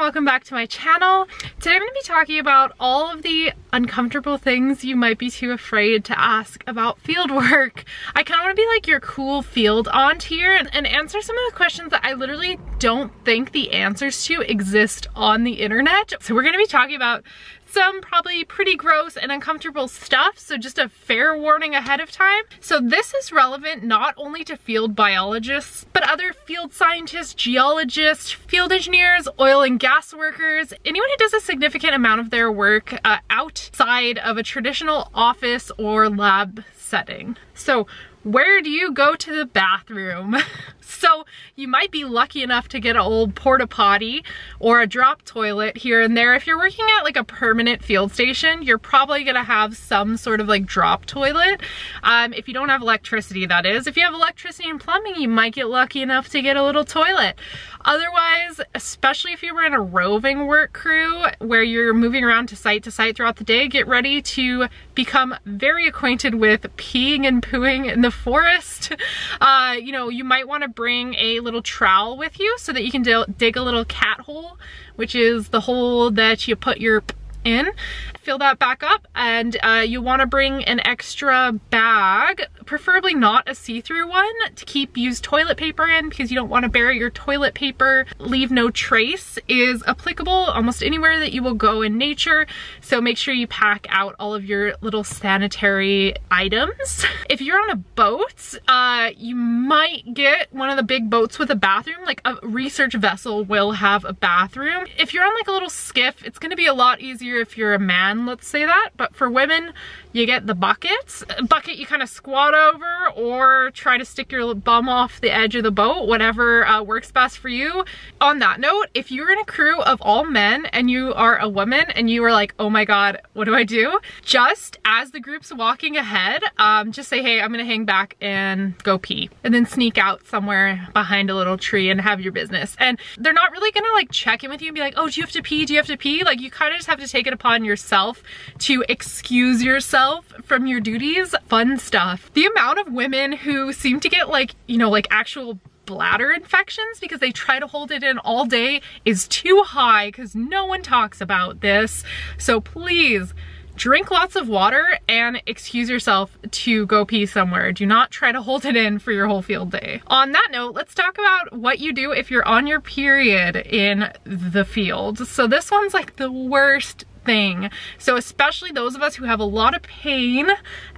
welcome back to my channel. Today I'm going to be talking about all of the uncomfortable things you might be too afraid to ask about field work. I kind of want to be like your cool field aunt here and, and answer some of the questions that I literally don't think the answers to exist on the internet. So we're going to be talking about some probably pretty gross and uncomfortable stuff, so just a fair warning ahead of time. So this is relevant not only to field biologists, but other field scientists, geologists, field engineers, oil and gas workers, anyone who does a significant amount of their work uh, outside of a traditional office or lab setting. So where do you go to the bathroom? so you might be lucky enough to get an old porta potty or a drop toilet here and there. If you're working at like a permanent field station, you're probably gonna have some sort of like drop toilet. Um, if you don't have electricity, that is. If you have electricity and plumbing, you might get lucky enough to get a little toilet. Otherwise, especially if you were in a roving work crew where you're moving around to site to site throughout the day, get ready to become very acquainted with peeing and pooing in the forest. Uh, you know, you might wanna bring a little trowel with you so that you can dig a little cat hole, which is the hole that you put your in fill that back up and uh, you want to bring an extra bag, preferably not a see-through one, to keep used toilet paper in because you don't want to bury your toilet paper. Leave no trace is applicable almost anywhere that you will go in nature. So make sure you pack out all of your little sanitary items. If you're on a boat, uh, you might get one of the big boats with a bathroom, like a research vessel will have a bathroom. If you're on like a little skiff, it's gonna be a lot easier if you're a man let's say that. But for women, you get the buckets. Bucket you kind of squat over or try to stick your bum off the edge of the boat, whatever uh, works best for you. On that note, if you're in a crew of all men and you are a woman and you are like, oh my God, what do I do? Just as the group's walking ahead, um, just say, hey, I'm gonna hang back and go pee. And then sneak out somewhere behind a little tree and have your business. And they're not really gonna like check in with you and be like, oh, do you have to pee? Do you have to pee? Like you kind of just have to take it upon yourself to excuse yourself yourself from your duties, fun stuff. The amount of women who seem to get like, you know, like actual bladder infections because they try to hold it in all day is too high because no one talks about this. So please, drink lots of water and excuse yourself to go pee somewhere. Do not try to hold it in for your whole field day. On that note, let's talk about what you do if you're on your period in the field. So this one's like the worst thing. So especially those of us who have a lot of pain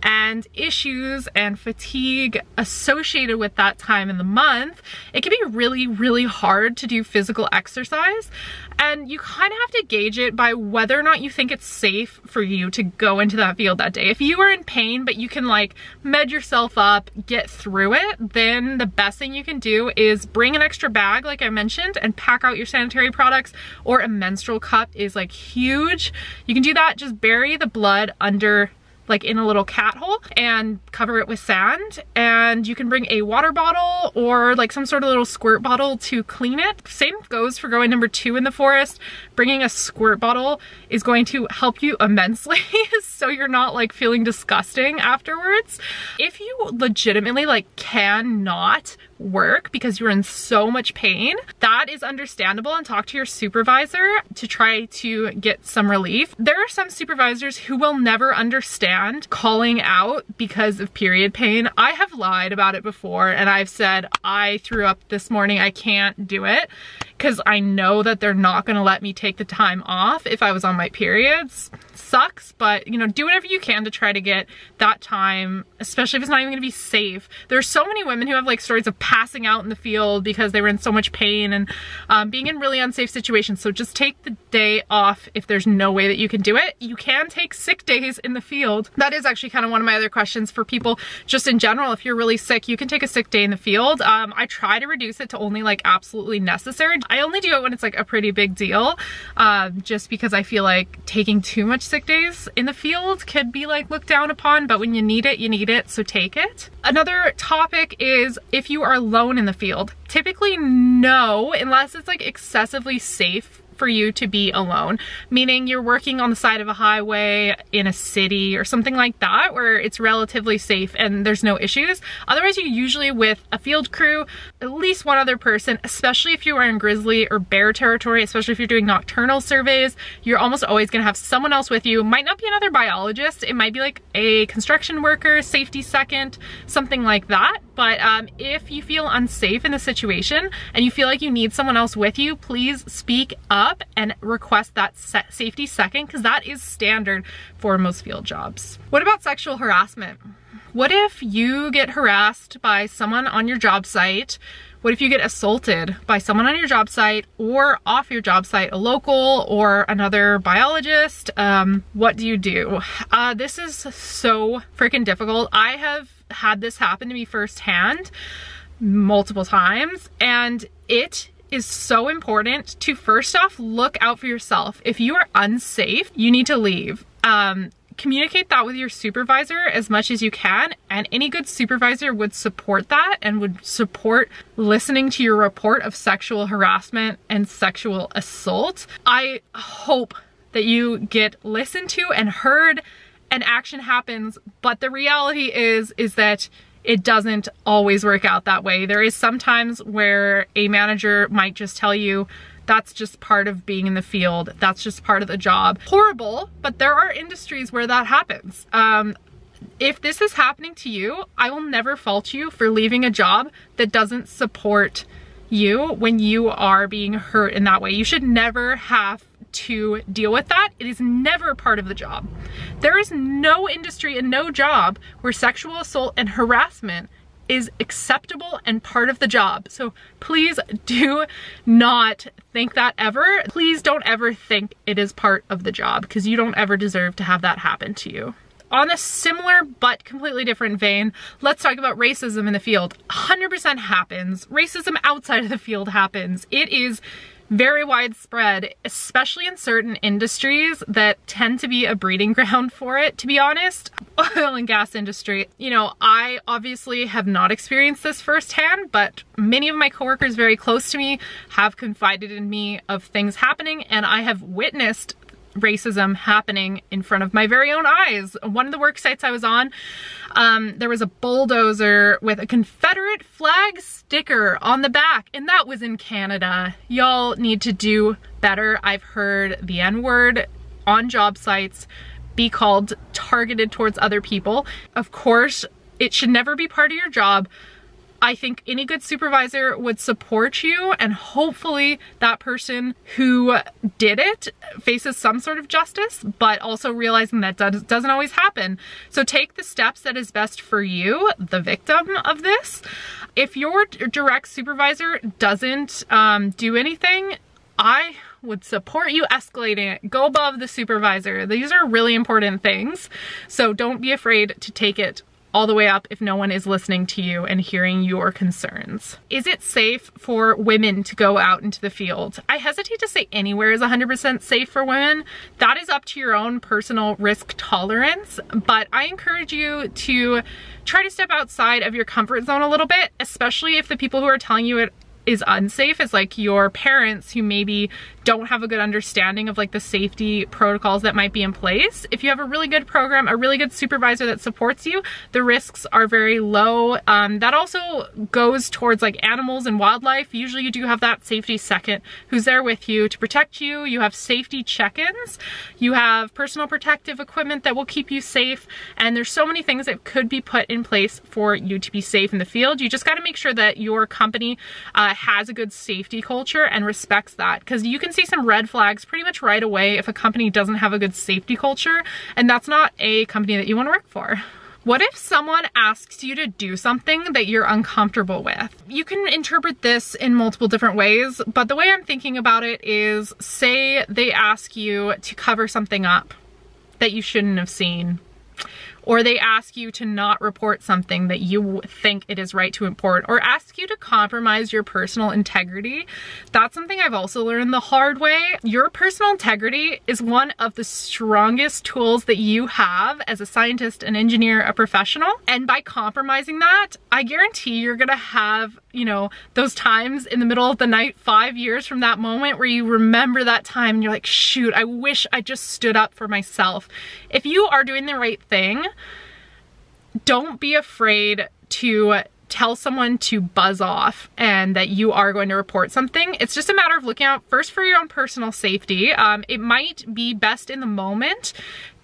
and issues and fatigue associated with that time in the month, it can be really, really hard to do physical exercise. And you kind of have to gauge it by whether or not you think it's safe for you to go into that field that day. If you are in pain, but you can like med yourself up, get through it, then the best thing you can do is bring an extra bag, like I mentioned, and pack out your sanitary products or a menstrual cup is like huge. You can do that, just bury the blood under like in a little cat hole and cover it with sand and you can bring a water bottle or like some sort of little squirt bottle to clean it. Same goes for going number two in the forest. Bringing a squirt bottle is going to help you immensely so you're not like feeling disgusting afterwards. If you legitimately like cannot work because you're in so much pain, that is understandable and talk to your supervisor to try to get some relief. There are some supervisors who will never understand calling out because of period pain. I have lied about it before and I've said, I threw up this morning, I can't do it because I know that they're not gonna let me take the time off if I was on my periods. Sucks, but you know, do whatever you can to try to get that time, especially if it's not even gonna be safe. There's so many women who have like stories of passing out in the field because they were in so much pain and um, being in really unsafe situations. So just take the day off if there's no way that you can do it. You can take sick days in the field. That is actually kind of one of my other questions for people just in general. If you're really sick, you can take a sick day in the field. Um, I try to reduce it to only like absolutely necessary. I only do it when it's like a pretty big deal, uh, just because I feel like taking too much sick days in the field could be like looked down upon, but when you need it, you need it, so take it. Another topic is if you are alone in the field. Typically no, unless it's like excessively safe for you to be alone, meaning you're working on the side of a highway in a city or something like that where it's relatively safe and there's no issues. Otherwise, you're usually with a field crew, at least one other person, especially if you are in grizzly or bear territory, especially if you're doing nocturnal surveys, you're almost always gonna have someone else with you. Might not be another biologist, it might be like a construction worker, safety second, something like that. But um, if you feel unsafe in the situation and you feel like you need someone else with you, please speak up and request that safety second because that is standard for most field jobs. What about sexual harassment? What if you get harassed by someone on your job site? What if you get assaulted by someone on your job site or off your job site, a local or another biologist? Um, what do you do? Uh, this is so freaking difficult. I have had this happen to me firsthand multiple times and it is so important to first off look out for yourself. If you are unsafe, you need to leave. Um, communicate that with your supervisor as much as you can and any good supervisor would support that and would support listening to your report of sexual harassment and sexual assault. I hope that you get listened to and heard and action happens, but the reality is, is that it doesn't always work out that way. There is sometimes where a manager might just tell you, that's just part of being in the field. That's just part of the job. Horrible, but there are industries where that happens. Um, if this is happening to you, I will never fault you for leaving a job that doesn't support you when you are being hurt in that way. You should never have to deal with that. It is never part of the job. There is no industry and no job where sexual assault and harassment is acceptable and part of the job. So please do not think that ever. Please don't ever think it is part of the job because you don't ever deserve to have that happen to you. On a similar but completely different vein, let's talk about racism in the field. 100% happens. Racism outside of the field happens. It is very widespread, especially in certain industries that tend to be a breeding ground for it, to be honest. Oil and gas industry. You know, I obviously have not experienced this firsthand, but many of my coworkers very close to me have confided in me of things happening and I have witnessed racism happening in front of my very own eyes. One of the work sites I was on, um, there was a bulldozer with a Confederate flag sticker on the back, and that was in Canada. Y'all need to do better. I've heard the N-word on job sites be called targeted towards other people. Of course, it should never be part of your job, I think any good supervisor would support you and hopefully that person who did it faces some sort of justice, but also realizing that does, doesn't always happen. So take the steps that is best for you, the victim of this. If your direct supervisor doesn't um, do anything, I would support you escalating it. Go above the supervisor. These are really important things. So don't be afraid to take it all the way up if no one is listening to you and hearing your concerns. Is it safe for women to go out into the field? I hesitate to say anywhere is 100% safe for women. That is up to your own personal risk tolerance, but I encourage you to try to step outside of your comfort zone a little bit, especially if the people who are telling you it is unsafe is like your parents who maybe don't have a good understanding of like the safety protocols that might be in place. If you have a really good program, a really good supervisor that supports you, the risks are very low. Um, that also goes towards like animals and wildlife. Usually you do have that safety second who's there with you to protect you. You have safety check-ins. You have personal protective equipment that will keep you safe. And there's so many things that could be put in place for you to be safe in the field. You just got to make sure that your company uh, has a good safety culture and respects that because you can see some red flags pretty much right away if a company doesn't have a good safety culture and that's not a company that you want to work for. What if someone asks you to do something that you're uncomfortable with? You can interpret this in multiple different ways, but the way I'm thinking about it is say they ask you to cover something up that you shouldn't have seen or they ask you to not report something that you think it is right to report, or ask you to compromise your personal integrity. That's something I've also learned the hard way. Your personal integrity is one of the strongest tools that you have as a scientist, an engineer, a professional. And by compromising that, I guarantee you're gonna have you know, those times in the middle of the night, five years from that moment where you remember that time and you're like, shoot, I wish I just stood up for myself. If you are doing the right thing, don't be afraid to tell someone to buzz off and that you are going to report something. It's just a matter of looking out first for your own personal safety. Um, it might be best in the moment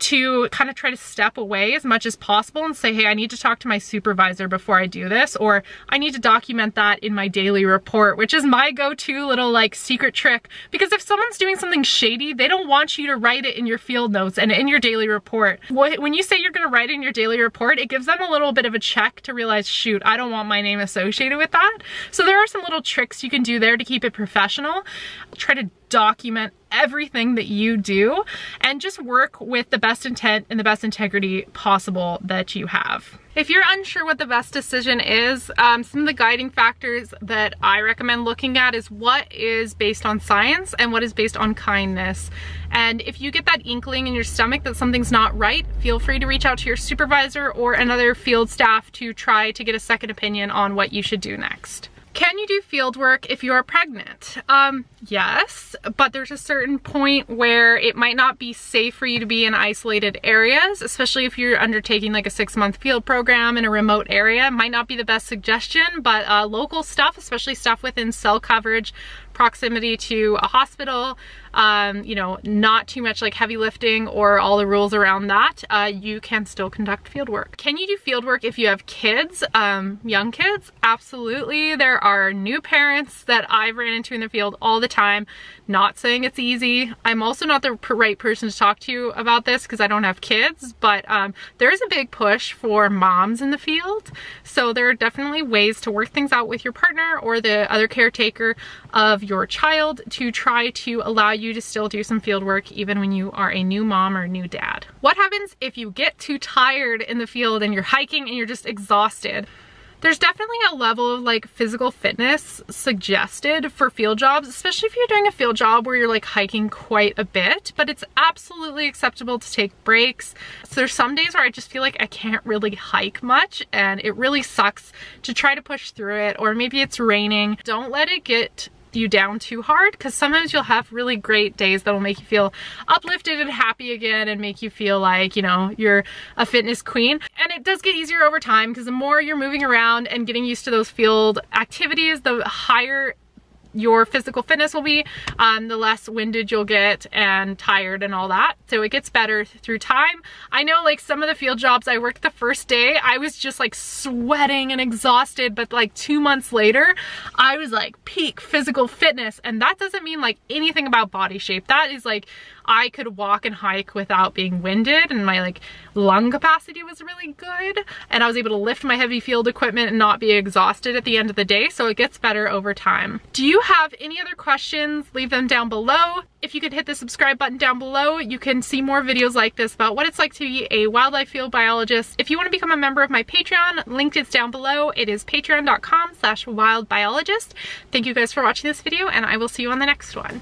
to kind of try to step away as much as possible and say, hey, I need to talk to my supervisor before I do this, or I need to document that in my daily report, which is my go-to little like secret trick. Because if someone's doing something shady, they don't want you to write it in your field notes and in your daily report. When you say you're gonna write in your daily report, it gives them a little bit of a check to realize, shoot, I don't want my name associated with that. So there are some little tricks you can do there to keep it professional. I'll Try to document everything that you do and just work with the best intent and the best integrity possible that you have. If you're unsure what the best decision is, um, some of the guiding factors that I recommend looking at is what is based on science and what is based on kindness. And if you get that inkling in your stomach that something's not right, feel free to reach out to your supervisor or another field staff to try to get a second opinion on what you should do next. Can you do field work if you are pregnant? Um, yes, but there's a certain point where it might not be safe for you to be in isolated areas, especially if you're undertaking like a six month field program in a remote area. It might not be the best suggestion, but uh, local stuff, especially stuff within cell coverage, proximity to a hospital, um, you know, not too much like heavy lifting or all the rules around that, uh, you can still conduct field work. Can you do field work if you have kids, um, young kids? Absolutely. There are new parents that I've ran into in the field all the time, not saying it's easy. I'm also not the right person to talk to you about this because I don't have kids, but um, there's a big push for moms in the field. So there are definitely ways to work things out with your partner or the other caretaker of your child to try to allow you to still do some field work even when you are a new mom or new dad. What happens if you get too tired in the field and you're hiking and you're just exhausted? There's definitely a level of like physical fitness suggested for field jobs, especially if you're doing a field job where you're like hiking quite a bit, but it's absolutely acceptable to take breaks. So there's some days where I just feel like I can't really hike much and it really sucks to try to push through it or maybe it's raining. Don't let it get you down too hard because sometimes you'll have really great days that'll make you feel uplifted and happy again and make you feel like, you know, you're a fitness queen. And it does get easier over time because the more you're moving around and getting used to those field activities, the higher your physical fitness will be, um, the less winded you'll get and tired and all that. So it gets better through time. I know like some of the field jobs I worked the first day, I was just like sweating and exhausted, but like two months later, I was like peak physical fitness. And that doesn't mean like anything about body shape. That is like, I could walk and hike without being winded and my like lung capacity was really good and I was able to lift my heavy field equipment and not be exhausted at the end of the day so it gets better over time. Do you have any other questions? Leave them down below. If you could hit the subscribe button down below, you can see more videos like this about what it's like to be a wildlife field biologist. If you want to become a member of my Patreon, linked is down below. It is patreon.com slash wildbiologist. Thank you guys for watching this video and I will see you on the next one.